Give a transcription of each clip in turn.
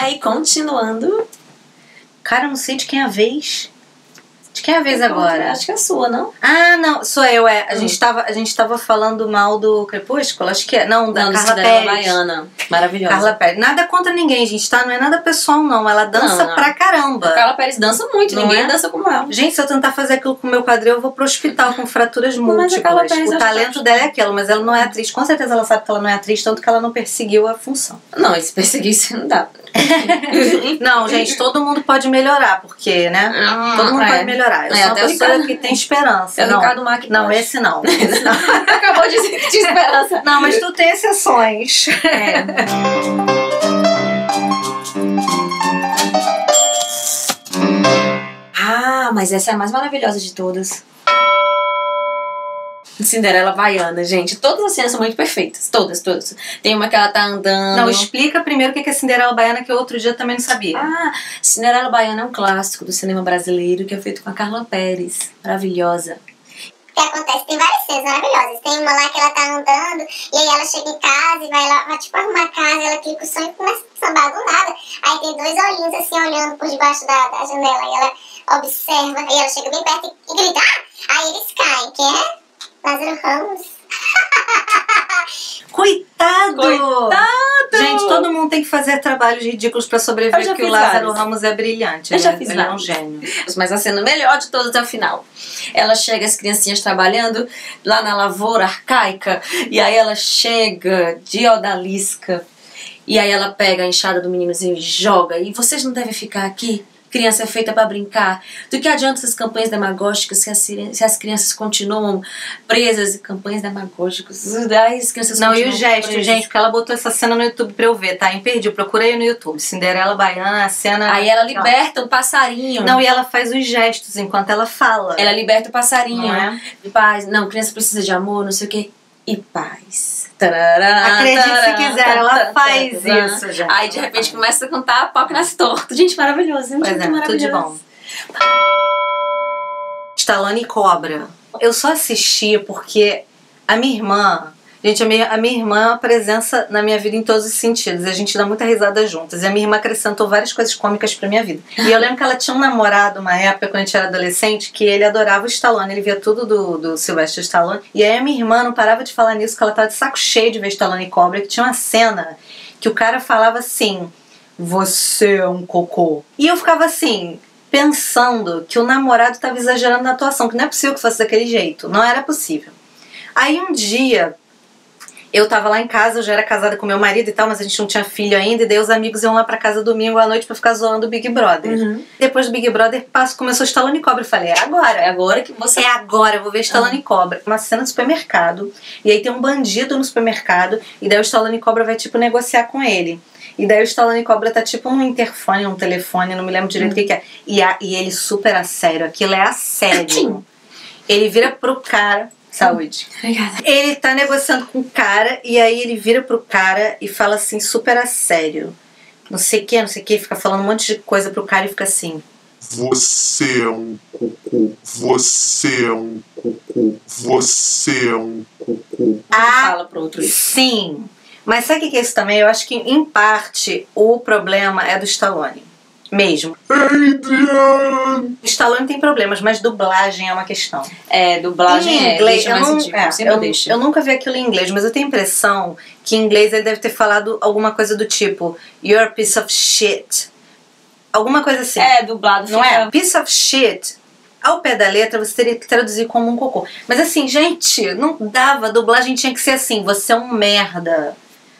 aí, continuando. Cara, eu não sei de quem é a vez. De quem é a vez agora? Acho que é a sua, não? Ah, não, sou eu, é. A, Hum. gente, tava, a gente tava falando mal do Crepúsculo, acho que é. Não, da Não, Carla Pérez. Baiana. Maravilhosa. Carla Pérez. Nada contra ninguém, gente, tá? Não é nada pessoal, não. Ela dança Não, não. pra caramba. A Carla Pérez dança muito, Não ninguém é? dança como ela. Gente, se eu tentar fazer aquilo com o meu quadril, eu vou pro hospital com fraturas Mas a múltiplas. Carla Pérez o talento dela é aquilo, mas ela não é atriz. Com certeza ela sabe que ela não é atriz, tanto que ela não perseguiu a função. Não, esse perseguir isso não dá. Não, gente, todo mundo pode melhorar, porque, né? Todo mundo é. pode melhorar. Eu É, sou uma pessoa Ricardo- que tem esperança. É o não, Ricardo Mack. não, esse não. Esse não. Acabou de dizer que tinha esperança. Não, mas tu tem exceções. É. Ah, mas essa é a mais maravilhosa de todas. Cinderela Baiana, gente. Todas as cenas são muito perfeitas. Todas, todas. Tem uma que ela tá andando. Não, explica primeiro o que é Cinderela Baiana, que eu outro dia também não sabia. Ah, Cinderela Baiana é um clássico do cinema brasileiro que é feito com a Carla Pérez. Maravilhosa. O que acontece? Tem várias cenas maravilhosas. Tem uma lá que ela tá andando e aí ela chega em casa e vai lá, vai tipo arrumar a casa, ela clica o sonho e começa a sambar do nada. Aí tem dois olhinhos assim olhando por debaixo da, da janela e ela observa e ela chega bem perto e, e grita: Ah! Aí eles caem. Quem é? Lázaro Ramos. Coitado! Coitado! Gente, todo mundo tem que fazer trabalhos ridículos pra Eu sobreviver, porque o Lázaro vários. Ramos é brilhante. Eu ele já é- fiz ele é um gênio. Mas a cena melhor de todas é o final. Ela chega, as criancinhas trabalhando lá na lavoura arcaica, e aí ela chega de odalisca, e aí ela pega a enxada do meninozinho e joga. E vocês não devem ficar aqui? Criança é feita para brincar. Do que adianta essas campanhas demagógicas se as, se as crianças continuam presas campanhas demagógicas? As crianças Não, e o gesto, presas. gente, porque ela botou essa cena no YouTube pra eu ver, tá? Imperdível. Procurei no YouTube. Cinderela Baiana, a cena. Aí ela liberta o passarinho. Não, e ela faz os gestos enquanto ela fala. Ela liberta o passarinho. Não é? Paz. Não, criança precisa de amor, não sei o quê. E paz. Tarará, Acredite se quiser, ela tarará, faz isso, gente. Aí de repente começa a cantar pau que nasce torto. Gente, maravilhoso. Gente, Pois é, muito tudo de maravilhoso. bom. Stallone e Cobra. Eu só assisti porque a minha irmã. Gente, a minha, a minha irmã é uma presença na minha vida em todos os sentidos. A gente dá muita risada juntas. E a minha irmã acrescentou várias coisas cômicas pra minha vida. E eu lembro que ela tinha um namorado, uma época, quando a gente era adolescente, que ele adorava o Stallone. Ele via tudo do, do Sylvester Stallone. E aí a minha irmã não parava de falar nisso, que ela tava de saco cheio de ver Stallone e Cobra, que tinha uma cena que o cara falava assim: Você é um cocô. E eu ficava assim, pensando que o namorado estava exagerando na atuação, que não é possível que fosse daquele jeito. Não era possível. Aí um dia, eu tava lá em casa, eu já era casada com meu marido e tal, mas a gente não tinha filho ainda, e daí os amigos iam lá pra casa domingo à noite pra ficar zoando o Big Brother. Uhum. Depois do Big Brother, passo, começou Stallone Cobra. Eu falei, é agora. É agora que você. É agora, eu vou ver Stallone e Cobra. Uma cena do supermercado. E aí tem um bandido no supermercado. E daí o Stallone Cobra vai, tipo, negociar com ele. E daí o Stallone Cobra tá, tipo, num interfone, num telefone, não me lembro direito o que, que é. E, a, e ele super a sério. Aquilo é a sério. ele vira pro cara. Saúde. Obrigada. Ele tá negociando com o cara. E aí ele vira pro cara e fala assim, super a sério. Não sei o que, não sei o que. Fica falando um monte de coisa pro cara e fica assim. Você é um cocô. Você é um cocô. Você é um cocô. Ah, Fala pro outro isso. Sim. Mas sabe o que que é isso também? Eu acho que, em parte, o problema é do Stallone. Mesmo. Adrian! O Stallone tem problemas, mas dublagem é uma questão. É, dublagem em é. inglês, eu, mais não, é, eu, deixa. eu nunca vi aquilo em inglês, mas eu tenho a impressão que em inglês ele deve ter falado alguma coisa do tipo You're a piece of shit. Alguma coisa assim. É, dublado Não fica- é? Piece of shit. Ao pé da letra, você teria que traduzir como um cocô. Mas assim, gente, não dava. A dublagem tinha que ser assim: você é um merda.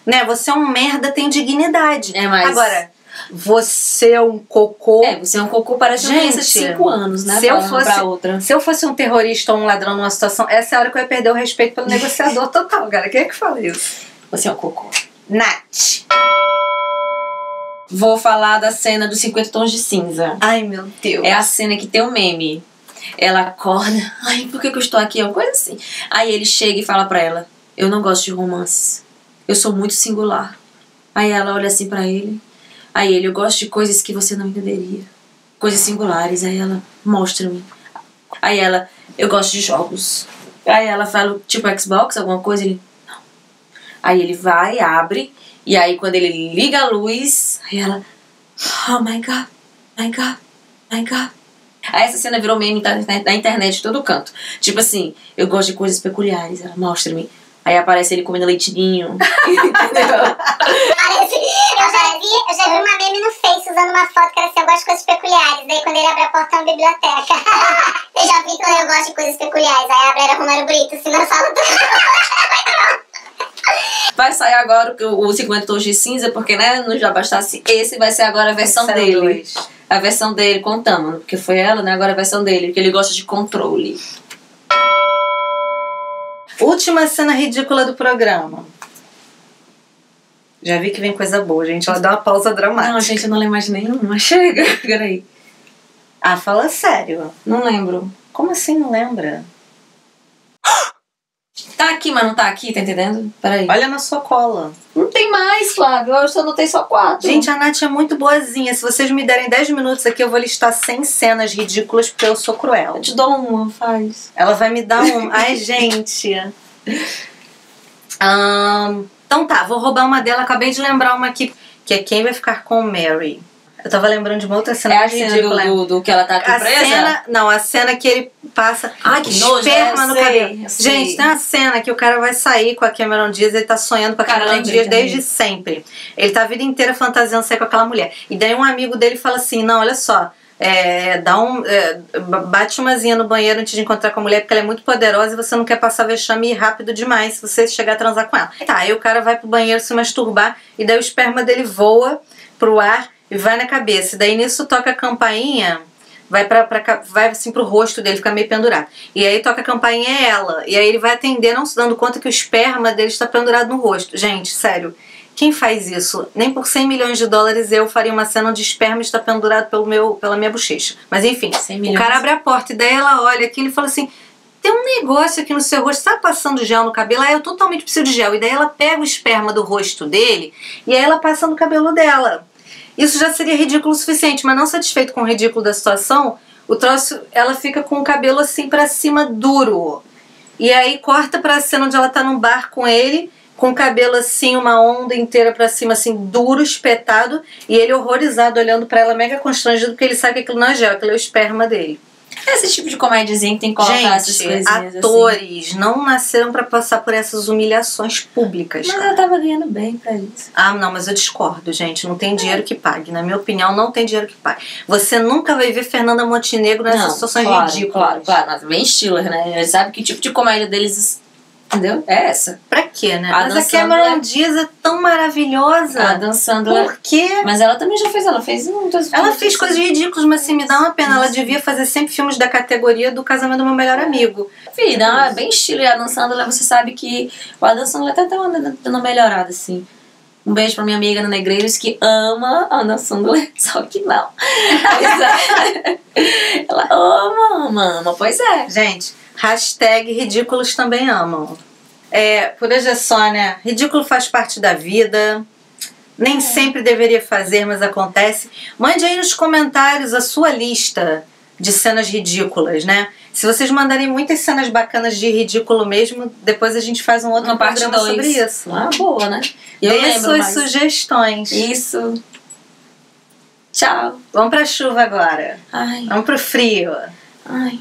Né? Você é um merda, tem dignidade. É, mas- Agora, você é um cocô. É, você é um cocô de Gente, 5 anos, né? se eu fosse- outra. Se eu fosse um terrorista ou um ladrão numa situação, essa é a hora que eu ia perder o respeito pelo negociador total, cara. Quem é que fala isso? Você é um cocô. Nath. Vou falar da cena dos 50 tons de cinza. Ai, meu Deus. É a cena que tem o meme. Ela acorda. Ai, por que, que eu estou aqui? É uma coisa assim. Aí ele chega e fala pra ela: Eu não gosto de romances. Eu sou muito singular. Aí ela olha assim pra ele. Aí ele: Eu gosto de coisas que você não entenderia. Coisas singulares. Aí ela: Mostra-me. Aí ela: Eu gosto de jogos. Aí ela fala: Tipo Xbox, alguma coisa. Ele: Não. Aí ele vai, abre. E aí quando ele liga a luz, aí ela: Oh my god, my god, my god. Aí essa cena virou meme internet, da internet de todo canto. Tipo assim, eu gosto de coisas peculiares, ela mostra-me. Aí aparece ele comendo leitinho. entendeu? Parece- Eu já vi, eu já vi uma meme no Face usando uma foto que era assim, eu gosto de coisas peculiares. Daí quando ele abre a porta é uma biblioteca. eu já vi quando eu gosto de coisas peculiares. Aí abre era Romero Brito, assim, na sala do... Vai sair agora o, o 50 tons de cinza, porque né, não já bastasse esse, vai ser agora a versão dele. dois. A versão dele com o Tamano, porque foi ela, né? Agora a versão dele, porque ele gosta de controle. Última cena ridícula do programa. Já vi que vem coisa boa, gente. Ela dá uma pausa dramática. Não, gente, eu não lembro mais nenhuma. Chega. Peraí. Ah, fala sério. Não lembro. Como assim não lembra? Aqui, mas não tá aqui, tá entendendo? Peraí. Olha na sua cola. Não tem mais, Flávio. Eu só anotei só quatro. Gente, a Nath é muito boazinha. Se vocês me derem 10 minutos aqui, eu vou listar 100 cenas ridículas porque eu sou cruel. eu te dou uma, faz. Ela vai me dar um. Ai, gente. Ahn, então tá, vou roubar uma dela. Acabei de lembrar uma aqui, que é quem vai ficar com o Mary. Eu tava lembrando de uma outra cena É a cena do, ridícula. do, do que ela tá aqui A presa? cena, não, a cena que ele passa Ai, que nojo, esperma eu no sei, cabelo. Gente, tem uma cena que o cara vai sair com a Cameron Diaz, ele tá sonhando com a Cameron lembrei Diaz também. desde sempre. Ele tá a vida inteira fantasiando sair com aquela mulher. E daí um amigo dele fala assim: não, olha só. é, dá um, é, bate umazinha no banheiro antes de encontrar com a mulher, porque ela é muito poderosa e você não quer passar vexame rápido demais se você chegar a transar com ela. Tá, aí o cara vai pro banheiro se masturbar e daí o esperma dele voa pro ar e vai na cabeça. E daí nisso toca a campainha, vai pra, pra, vai assim pro rosto dele, fica meio pendurado. E aí toca a campainha é ela. E aí ele vai atender, não se dando conta que o esperma dele está pendurado no rosto. Gente, sério. Quem faz isso? Nem por 100 milhões de dólares eu faria uma cena onde esperma está pendurado pelo meu, pela minha bochecha. Mas enfim, 100 o cara abre a porta e daí ela olha aqui e fala assim: tem um negócio aqui no seu rosto, tá passando gel no cabelo? Ah, eu totalmente preciso de gel. E daí ela pega o esperma do rosto dele e aí ela passa no cabelo dela. Isso já seria ridículo o suficiente, mas não satisfeito com o ridículo da situação, o troço, ela fica com o cabelo assim pra cima duro. E aí corta pra cena onde ela tá num bar com ele, com o cabelo assim, uma onda inteira pra cima, assim, duro, espetado, e ele horrorizado, olhando pra ela, mega constrangido, porque ele sabe que aquilo não é gel, aquilo é o esperma dele. Esse tipo de comédiazinha que tem que colocar essas Gente, coisinhas assim. atores não nasceram pra passar por essas humilhações públicas. Mas cara. ela tava ganhando bem pra isso. Ah, não, mas eu discordo, gente. Não tem dinheiro que pague. Na minha opinião, não tem dinheiro que pague. Você nunca vai ver Fernanda Montenegro nessas Não, situações claro, ridículas. Claro, claro. Mas bem Stiller, né? Sabe que tipo de comédia deles, entendeu? É essa. Pra quê, né? A mas a Cameron Sandler- Diaz é tão maravilhosa. A dançando. Por quê? Mas ela também já fez, ela fez muitas Ela fez coisas ridículas, mas assim, me dá uma pena. Ela devia fazer sempre filmes da categoria do casamento do meu melhor amigo. Filha, não, é bem estilo. E a Dan Sandler, você sabe que o Adam Sandler até tá dando melhorada, assim. Um beijo pra minha amiga Ana Negreiros, que ama a Ana Sandler, só que não. Pois é. Ela ama, ama, ama. Pois é. Gente, hashtag ridículos também amam. É, por hoje é só, né? Ridículo faz parte da vida. Nem sempre deveria fazer, mas acontece. Mande aí nos comentários a sua lista de cenas ridículas, né? Se vocês mandarem muitas cenas bacanas de ridículo mesmo, depois a gente faz um outro Uma parte programa 2. sobre isso. Ah, boa, né? Eu Dê lembro suas mais. sugestões. Isso. Tchau. Vamos pra chuva agora. Ai, Vamos pro frio. ai.